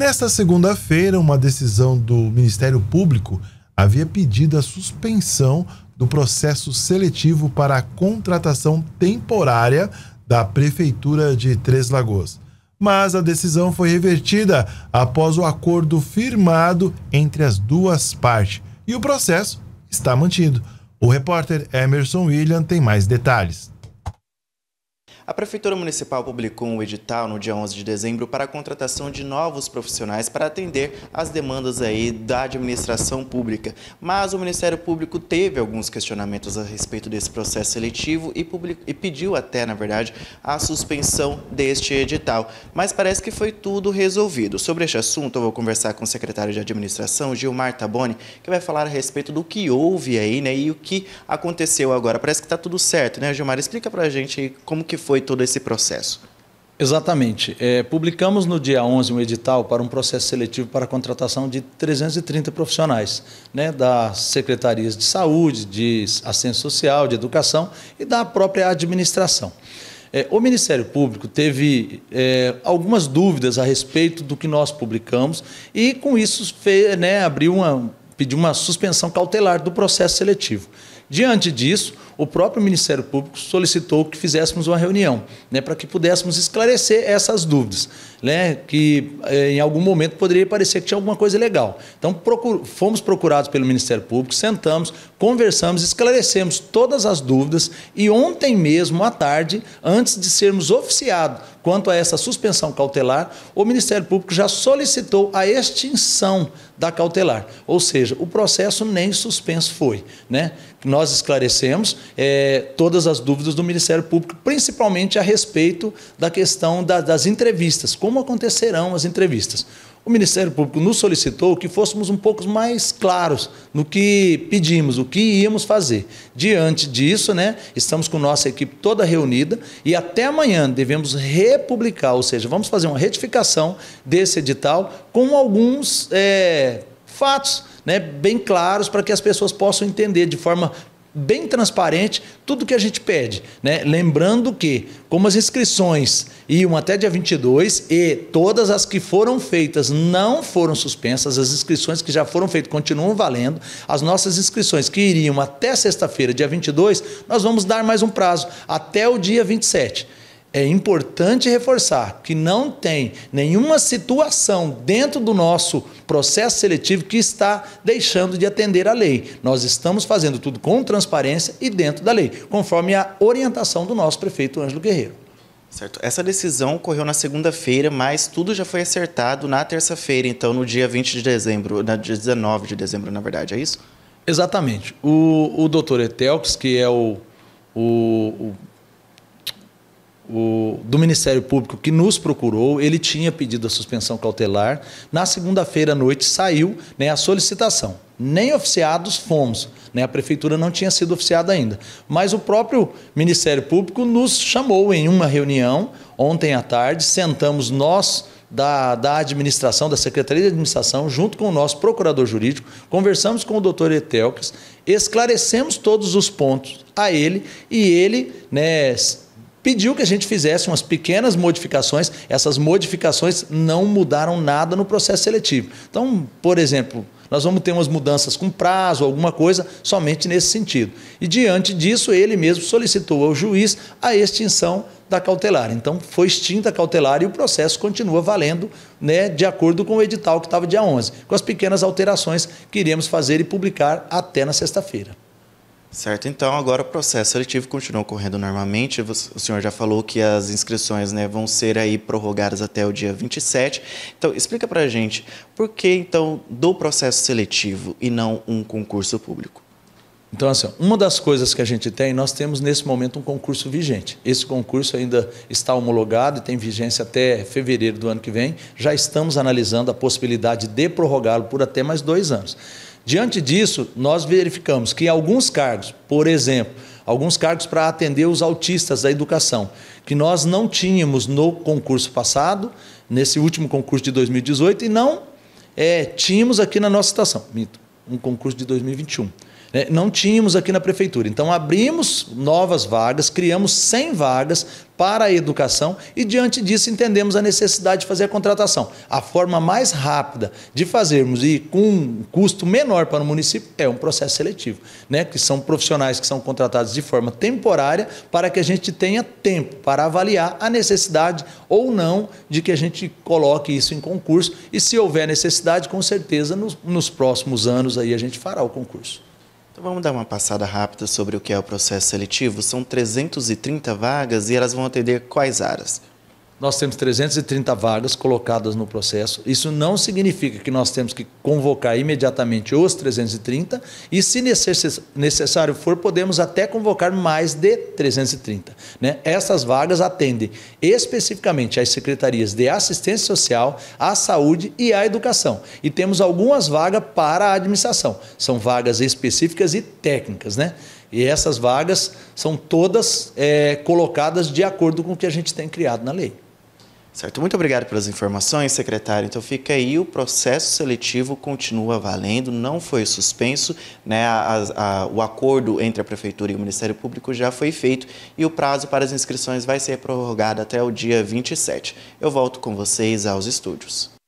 Nesta segunda-feira, uma decisão do Ministério Público havia pedido a suspensão do processo seletivo para a contratação temporária da Prefeitura de Três Lagoas. Mas a decisão foi revertida após o acordo firmado entre as duas partes e o processo está mantido. O repórter Emerson William tem mais detalhes. A Prefeitura Municipal publicou um edital no dia 11 de dezembro para a contratação de novos profissionais para atender às demandas aí da administração pública. Mas o Ministério Público teve alguns questionamentos a respeito desse processo seletivo e, e pediu até, na verdade, a suspensão deste edital. Mas parece que foi tudo resolvido. Sobre este assunto, eu vou conversar com o secretário de Administração, Gilmar Taboni, que vai falar a respeito do que houve aí, né, e o que aconteceu agora. Parece que está tudo certo, né, Gilmar? Explica para a gente como que foi foi todo esse processo? Exatamente. É, publicamos no dia 11 um edital para um processo seletivo para a contratação de 330 profissionais, né, das secretarias de saúde, de assistência social, de educação e da própria administração. É, o Ministério Público teve é, algumas dúvidas a respeito do que nós publicamos e, com isso, fez, né, abriu uma, pediu uma suspensão cautelar do processo seletivo. Diante disso, o próprio Ministério Público solicitou que fizéssemos uma reunião, né, para que pudéssemos esclarecer essas dúvidas, né, que eh, em algum momento poderia parecer que tinha alguma coisa legal. Então, procur, fomos procurados pelo Ministério Público, sentamos, conversamos, esclarecemos todas as dúvidas e ontem mesmo à tarde, antes de sermos oficiados quanto a essa suspensão cautelar, o Ministério Público já solicitou a extinção da cautelar, ou seja, o processo nem suspenso foi, né? Nós esclarecemos é, todas as dúvidas do Ministério Público, principalmente a respeito da questão da, das entrevistas, como acontecerão as entrevistas. O Ministério Público nos solicitou que fôssemos um pouco mais claros no que pedimos, o que íamos fazer. Diante disso, né, estamos com nossa equipe toda reunida e até amanhã devemos republicar, ou seja, vamos fazer uma retificação desse edital com alguns é, fatos né, bem claros para que as pessoas possam entender de forma bem transparente tudo que a gente pede. Né? Lembrando que, como as inscrições iam até dia 22 e todas as que foram feitas não foram suspensas, as inscrições que já foram feitas continuam valendo, as nossas inscrições que iriam até sexta-feira, dia 22, nós vamos dar mais um prazo, até o dia 27 é importante reforçar que não tem nenhuma situação dentro do nosso processo seletivo que está deixando de atender à lei. Nós estamos fazendo tudo com transparência e dentro da lei, conforme a orientação do nosso prefeito Ângelo Guerreiro. Certo. Essa decisão ocorreu na segunda-feira, mas tudo já foi acertado na terça-feira, então no dia 20 de dezembro, na dia 19 de dezembro, na verdade, é isso? Exatamente. O, o doutor Etelx, que é o, o, o o, do Ministério Público que nos procurou, ele tinha pedido a suspensão cautelar. Na segunda-feira à noite saiu né, a solicitação. Nem oficiados fomos, né, a prefeitura não tinha sido oficiada ainda. Mas o próprio Ministério Público nos chamou em uma reunião ontem à tarde, sentamos nós da, da administração, da Secretaria de Administração, junto com o nosso procurador jurídico, conversamos com o doutor Etelcas, esclarecemos todos os pontos a ele e ele, né, pediu que a gente fizesse umas pequenas modificações. Essas modificações não mudaram nada no processo seletivo. Então, por exemplo, nós vamos ter umas mudanças com prazo, alguma coisa, somente nesse sentido. E diante disso, ele mesmo solicitou ao juiz a extinção da cautelar. Então, foi extinta a cautelar e o processo continua valendo né, de acordo com o edital que estava dia 11, com as pequenas alterações que iríamos fazer e publicar até na sexta-feira. Certo, então agora o processo seletivo continua ocorrendo normalmente. O senhor já falou que as inscrições né, vão ser aí prorrogadas até o dia 27. Então, explica para a gente por que então do processo seletivo e não um concurso público? Então, assim, uma das coisas que a gente tem, nós temos nesse momento um concurso vigente. Esse concurso ainda está homologado e tem vigência até fevereiro do ano que vem. Já estamos analisando a possibilidade de prorrogá-lo por até mais dois anos. Diante disso, nós verificamos que alguns cargos, por exemplo, alguns cargos para atender os autistas da educação, que nós não tínhamos no concurso passado, nesse último concurso de 2018, e não é, tínhamos aqui na nossa estação, um concurso de 2021. Né? Não tínhamos aqui na prefeitura. Então abrimos novas vagas, criamos 100 vagas para a educação e diante disso entendemos a necessidade de fazer a contratação. A forma mais rápida de fazermos e com um custo menor para o município é um processo seletivo, né? Que são profissionais que são contratados de forma temporária para que a gente tenha tempo para avaliar a necessidade ou não de que a gente coloque isso em concurso e se houver necessidade, com certeza nos, nos próximos anos aí a gente fará o concurso. Então vamos dar uma passada rápida sobre o que é o processo seletivo. São 330 vagas e elas vão atender quais áreas? Nós temos 330 vagas colocadas no processo. Isso não significa que nós temos que convocar imediatamente os 330 e, se necessário for, podemos até convocar mais de 330. Né? Essas vagas atendem especificamente às secretarias de assistência social, à saúde e à educação. E temos algumas vagas para a administração. São vagas específicas e técnicas, né? E essas vagas são todas é, colocadas de acordo com o que a gente tem criado na lei. Certo, muito obrigado pelas informações, secretário. Então fica aí, o processo seletivo continua valendo, não foi suspenso, né? A, a, o acordo entre a Prefeitura e o Ministério Público já foi feito e o prazo para as inscrições vai ser prorrogado até o dia 27. Eu volto com vocês aos estúdios.